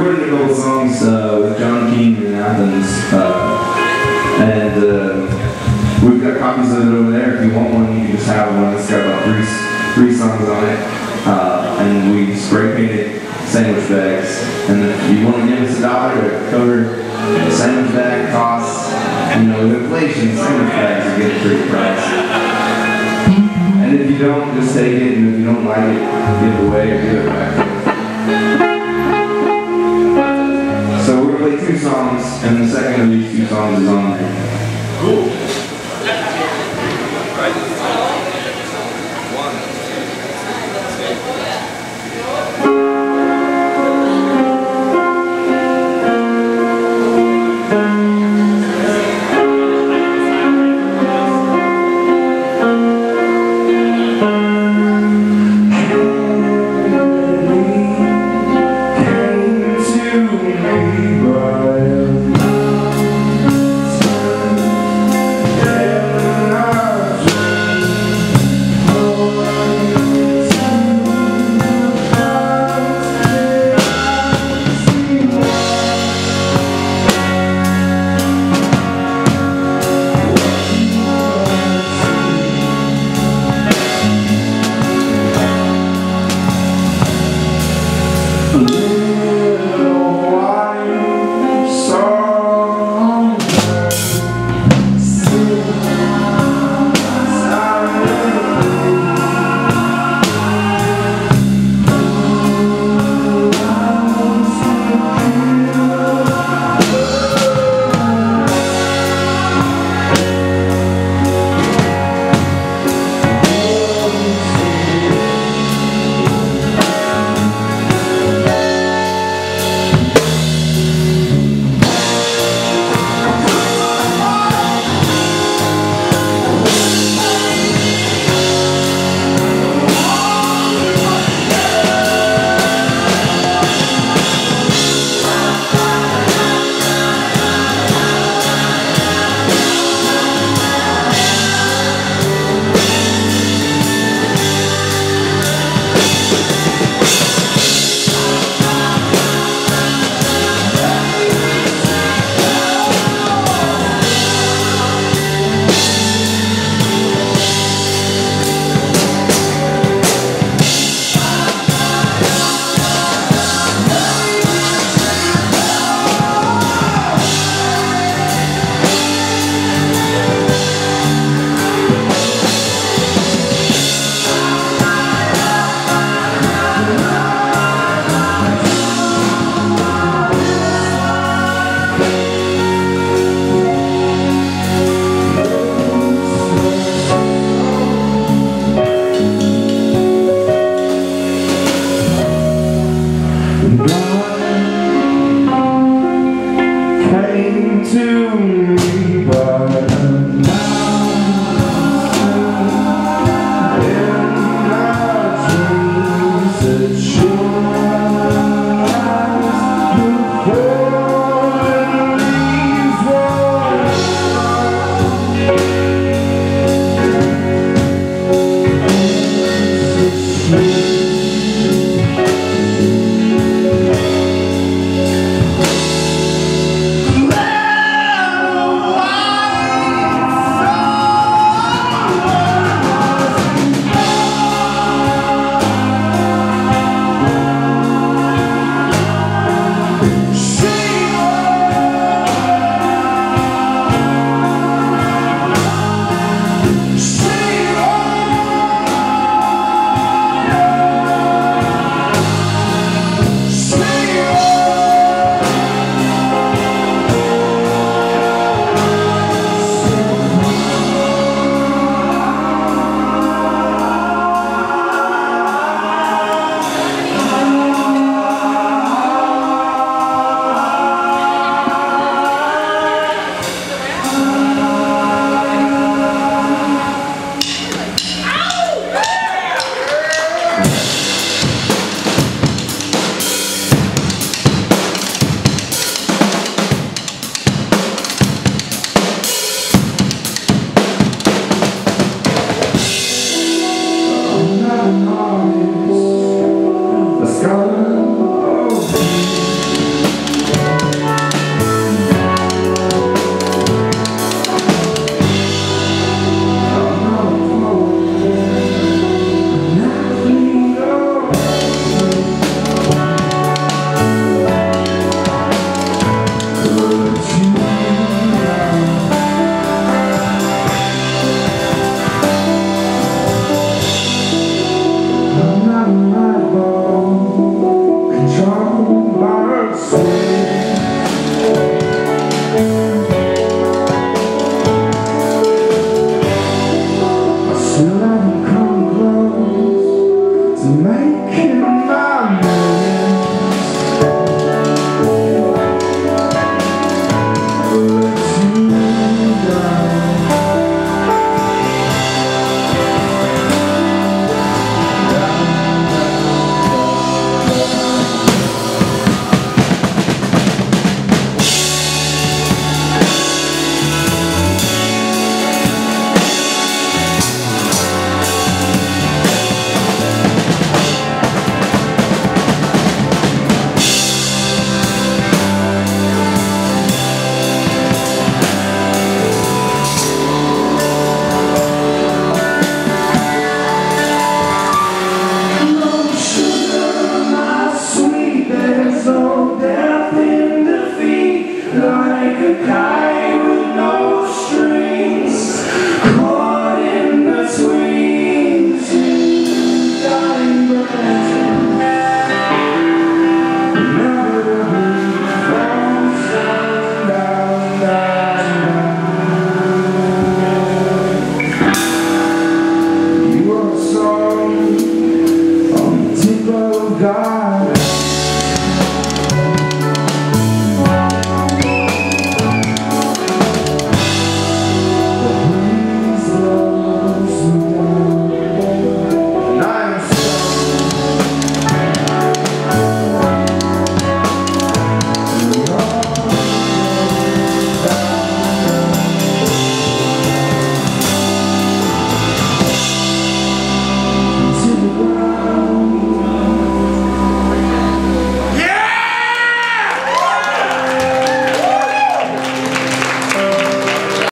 recorded a couple songs uh, with John Keane in Athens, uh, and uh, we've got copies of it over there. If you want one, you can just have one. It's got about three three songs on it, uh, and we spray painted sandwich bags. And if you want to give us a dollar to cover sandwich bag costs, you know, with inflation, sandwich bags are getting pretty pricey. And if you don't, just take it, and if you don't like it, give it away or give it back. Songs, and the second of these two songs is on there. came